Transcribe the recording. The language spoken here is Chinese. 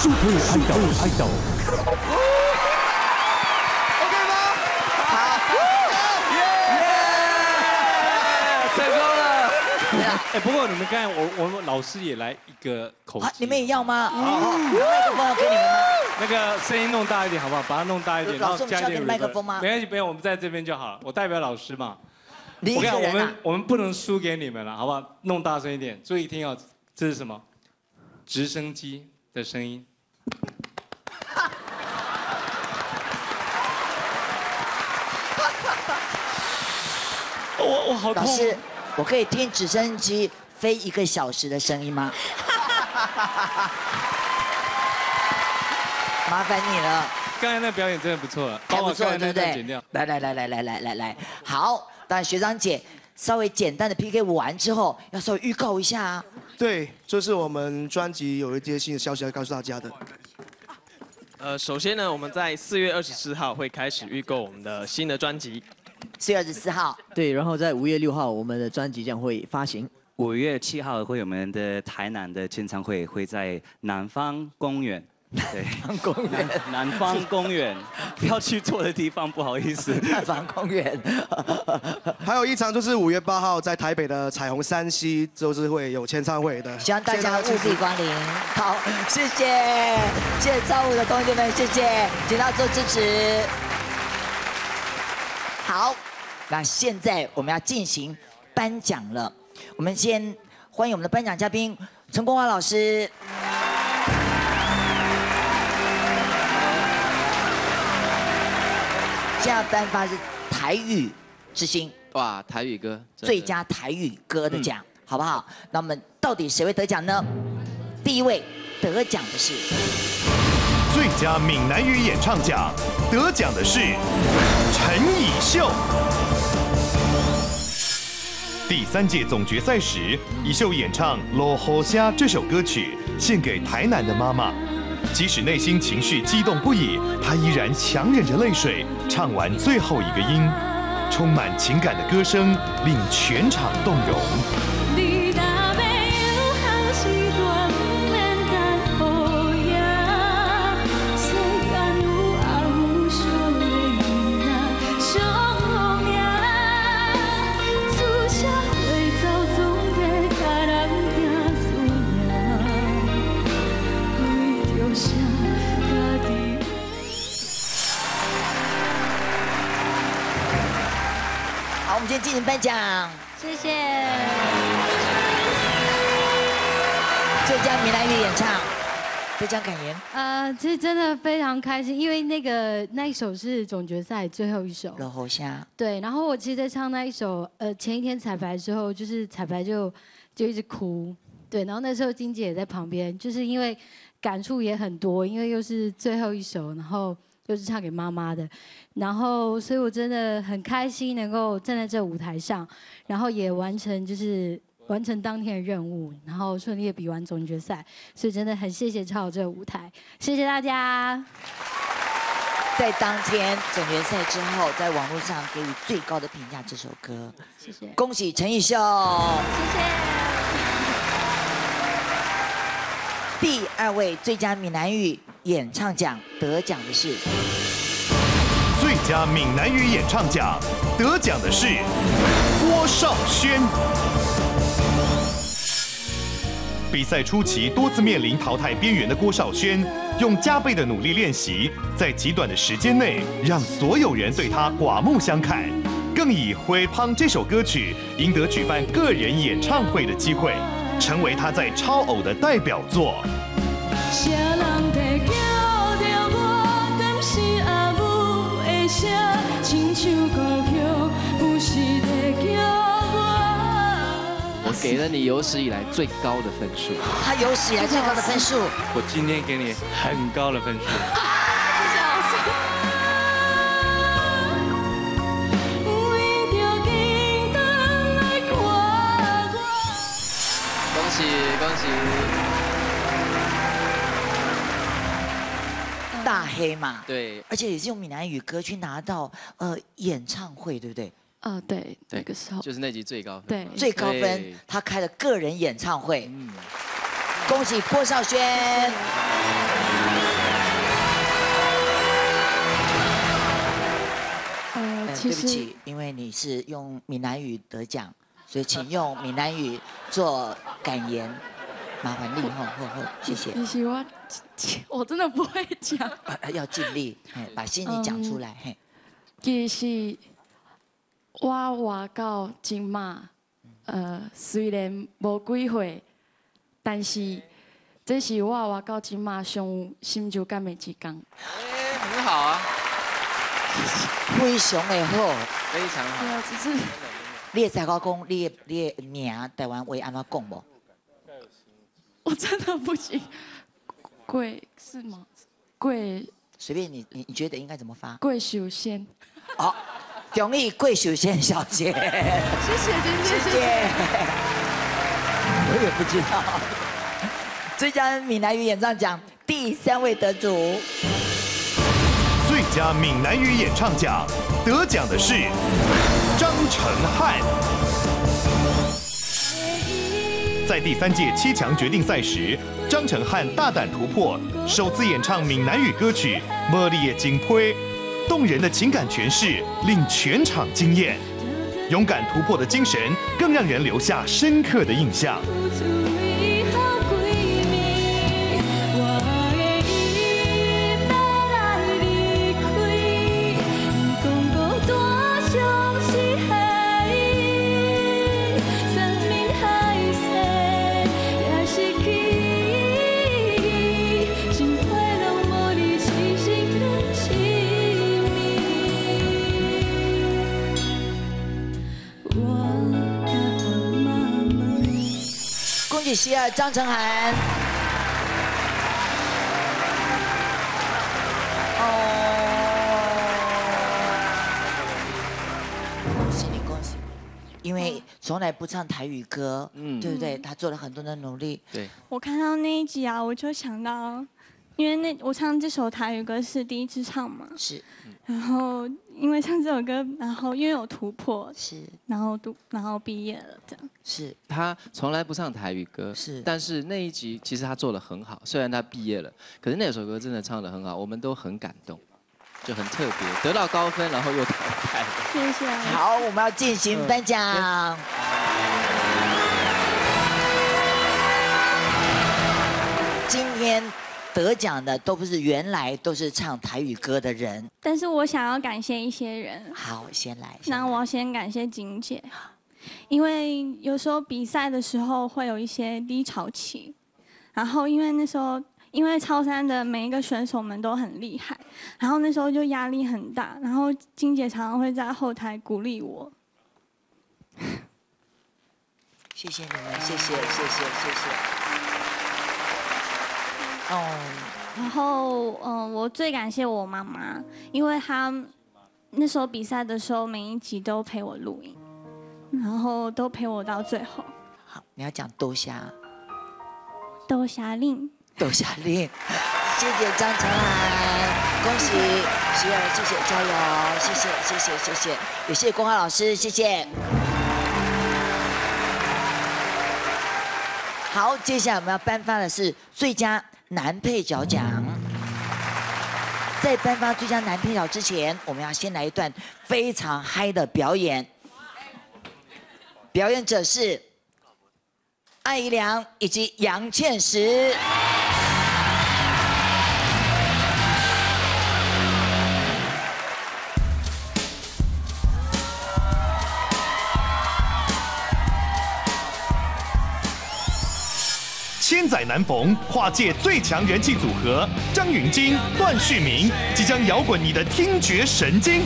Super Idol Idol。OK 吗？成功了！哎，不过你们刚才我我们老师也来一个口啊，你们也要吗？好，麦克风要给你们吗？那个声音弄大一点好不好？把它弄大一点，老师我们需要给 reverb 麦克风吗没关系，不用，我们在这边就好了。我代表老师嘛。你一我，们？我们不能输给你们了，好不好？弄大声一点，注意听哦。这是什么？直升机的声音。我我好痛老。师，我可以听直升机飞一个小时的声音吗？麻烦你了，刚才那表演真的不错了，还不错，对不对剪掉。？来来来来来来来来，好，当然学长姐稍微简单的 PK 完之后，要稍微预告一下啊。对，这是我们专辑有一些新的消息要告诉大家的。呃，首先呢，我们在四月二十四号会开始预购我们的新的专辑。四月二十四号，对，然后在五月六号，我们的专辑将会发行。五月七号会有我们的台南的签唱会，会在南方公园。对，公园，南方公园，不要去错的地方，不好意思。南方公园。还有一场就是五月八号在台北的彩虹山西，就是会有签唱会的。希望大家务必光临。好，谢谢，谢谢招舞的同学们，谢谢，请到做支持。好，那现在我们要进行颁奖了。我们先欢迎我们的颁奖嘉宾陈国华老师。现在颁发是台语之星。哇，台语歌最佳台语歌的奖，好不好？那我们到底谁会得奖呢？第一位得奖的是最佳闽南语演唱奖得奖的是陈以秀。第三届总决赛时，以秀演唱《落雨声》这首歌曲，献给台南的妈妈。即使内心情绪激动不已，他依然强忍着泪水，唱完最后一个音。充满情感的歌声令全场动容。奖，谢谢。最佳闽南语演唱最佳感言。呃，其实真的非常开心，因为那个那一首是总决赛最后一首。落雨声，对，然后我其实，在唱那一首，呃，前一天彩排的时候，就是彩排就就一直哭，对，然后那时候金姐也在旁边，就是因为感触也很多，因为又是最后一首，然后又是唱给妈妈的，然后所以我真的很开心能够站在这舞台上，然后也完成就是完成当天的任务，然后顺利的比完总决赛，所以真的很谢谢超好这个舞台，谢谢大家。在当天总决赛之后，在网络上给予最高的评价这首歌，谢谢，恭喜陈奕秀。谢谢。第二位最佳闽南语演唱奖得奖的是最佳闽南语演唱奖得奖的是郭少轩。比赛初期多次面临淘汰边缘的郭少轩，用加倍的努力练习，在极短的时间内让所有人对他刮目相看，更以《灰胖》这首歌曲赢得举办个人演唱会的机会，成为他在超偶的代表作。我。给了你有史以来最高的分数。他有史以来最高的分数。我今天给你很高的分数。恭喜恭喜！大黑马，对而且也是用闽南语歌去拿到呃演唱会，对不对？呃，对，那个时候就是那集最高分。对最高分，他开了个人演唱会。恭喜郭少轩。呃，呃，其实对不起，因为你是用闽南语得奖，所以请用闽南语做感言，麻烦你吼吼吼，谢谢。你喜欢我真的不会讲。啊要尽力，把心里讲出来，嘿。其实我活到今嘛，呃，虽然无几岁，但是这是我活到今嘛上有心就感的一天。很好啊，非常的好。非常好。对啊，只是你会知我讲你的你的名台湾话安怎讲无？我真的不行。贵是吗？贵随便你，你你觉得应该怎么发？贵首先，好，中意桂秀仙小姐，谢谢谢谢谢谢。我也不知道。最佳闽南语演唱奖第三位得主，最佳闽南语演唱奖得奖的是张成汉。在第三届七强决定赛时，张成汉大胆突破，首次演唱闽南语歌曲《茉莉的金杯》，动人的情感诠释令全场惊艳。勇敢突破的精神更让人留下深刻的印象。恭喜喜儿张成涵。哦，恭喜你，恭喜你！因为从来不唱台语歌，嗯对不对？他做了很多的努力。对，我看到那一集啊，我就想到，因为那我唱这首台语歌是第一次唱嘛，是，然后因为唱这首歌，然后因为有突破，是，然后读，然后毕业了，这样。是他从来不唱台语歌，是，但是那一集其实他做的很好，虽然他毕业了，可是那首歌真的唱的很好，我们都很感动，就很特别，得到高分，然后又淘汰。谢谢。好，我们要进行颁奖。今天得奖的都不是原来都是唱台语歌的人。但是我想要感谢一些人。好，先来。那我要先感谢金姐，因为有时候比赛的时候会有一些低潮期，然后因为那时候因为超三的每一个选手们都很厉害，然后那时候就压力很大，然后金姐常常会在后台鼓励我。谢谢你们，谢谢，谢谢，谢谢。哦，然后，嗯、我最感谢我妈妈，因为她那时候比赛的时候，每一集都陪我录音，然后都陪我到最后。好，你要讲多虾，豆霞令，豆虾令，谢谢张晨涵，恭喜徐儿，谢谢，加油，谢谢，谢谢，谢谢，也谢谢光华老师，谢谢。好，接下来我们要颁发的是最佳男配角奖。在颁发最佳男配角之前，我们要先来一段非常嗨的表演。表演者是艾怡良以及杨倩石。千载难逢，跨界最强人气组合张芸京、段旭明即将摇滚你的听觉神经。